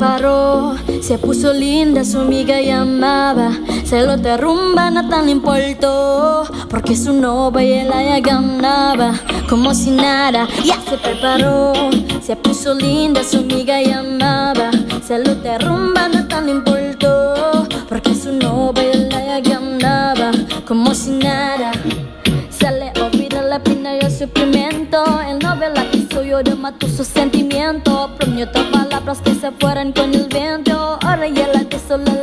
preparó, se puso linda, su amiga llamaba. Se lo derrumba, nada le importó, porque su novia la ya ganaba. Como si nada, ya se preparó, se puso linda, su amiga llamaba. Se lo derrumba, nada le importó, porque su novia la ya ganaba. Como si nada, se le olvida la pena y el sufrimiento. El novela hizo yo de matar sus sentimientos. Prometió palabras que se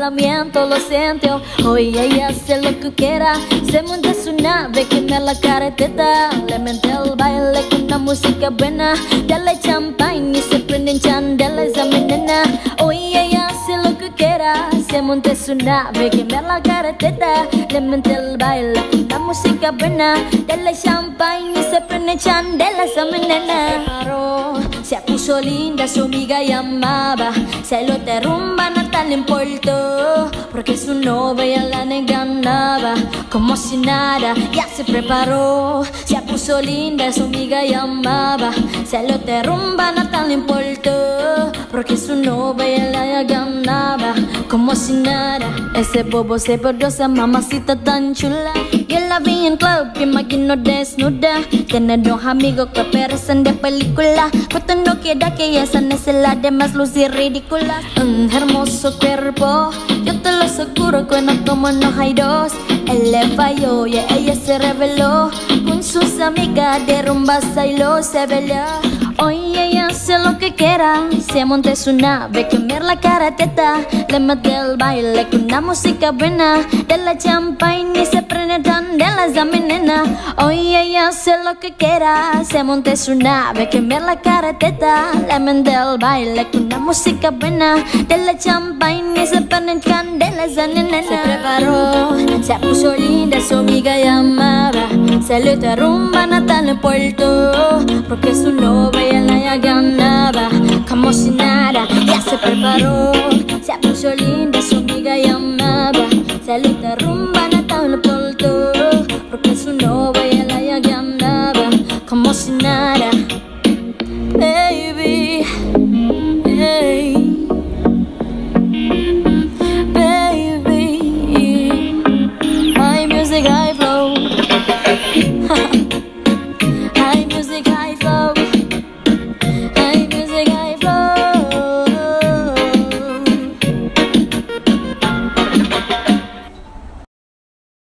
lamento, lo siento. Hoy ella hace lo que quiera. Se monta su nave, que me la carretera. Le mente el baile con una música buena. Dale champagne y se prenden chandelas a mi nena. Hoy ella hace lo que quiera. Se monta su nave, que me la carretera. Le mente el baile con una música buena. Dale champagne y se prenden chandelas a mi. Paró, Se puso linda, su amiga llamaba. Se lo derrumba, nada le importó. Porque su novia la ganaba. Como si nada, ya se preparó. Se puso linda, su amiga llamaba. Se lo derrumba, nada le importó. Porque su novia la ganaba. Como si nada, ese bobo se esa mamacita tan chula. Yo la vi en club, me imagino desnuda. Tiene dos amigos que parecen de película. Pero no quiera que ella es la de más lucir ridícula. Un hermoso cuerpo, yo te lo aseguro que no como no hay dos. Él le falló y ella se reveló. Con sus amigas de rumba lo se veló. Hoy ella hace lo que quiera Se monta en su nave, cambiar la cara teta. Le mete el baile con una música buena. De la champagne y se prende tan de las nena. Hoy ella hace lo que quiera. Se monta en su nave, cambiar la cara teta. Le mete el baile con una música buena. De la champagne y se prende candelas a nena. Se preparó, se puso linda, su amiga llamaba Se le derrumba Natal en Puerto Porque calor Se puso linda, su amiga llamaba Se le derrumba Natal por todo Porque su nombre